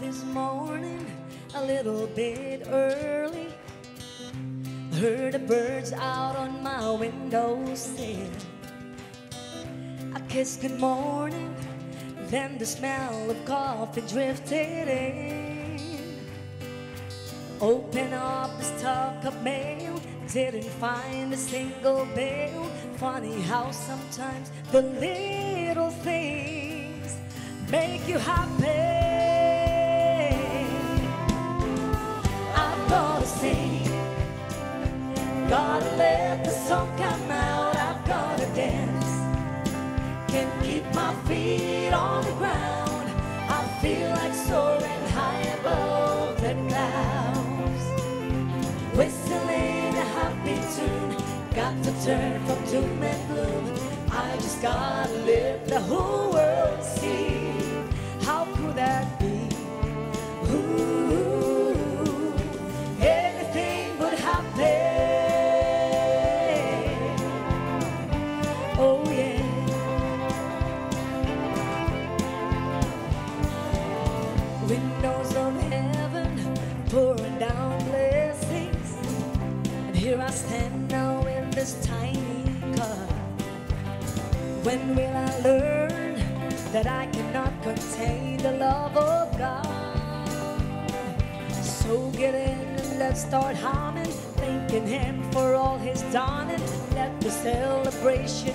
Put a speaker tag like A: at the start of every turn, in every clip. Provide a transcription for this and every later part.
A: this morning a little bit early. Heard the birds out on my windowsill. I kissed good morning, then the smell of coffee drifted in. Open up the stock of mail, didn't find a single bill. Funny how sometimes the little things make you happy. Let the song come out. I've gotta dance, can't keep my feet on the ground. I feel like soaring high above the clouds, whistling a happy tune. Got to turn from doom and gloom. I just gotta let the whole world see. Windows of heaven pouring down blessings, and here I stand now in this tiny car. When will I learn that I cannot contain the love of God? So get in and let's start humming, thanking Him for all He's done, let the celebration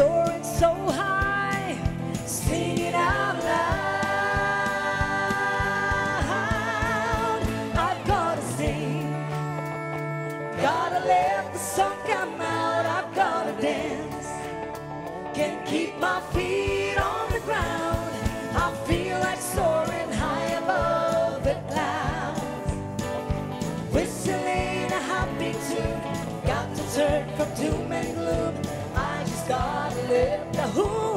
A: soaring so high, singing out loud. I've gotta sing, gotta let the sun come out. I've gotta dance, can't keep my feet on the ground. I feel like soaring high above the clouds, whistling a happy tune. Got to turn from doom and gloom. I just gotta whole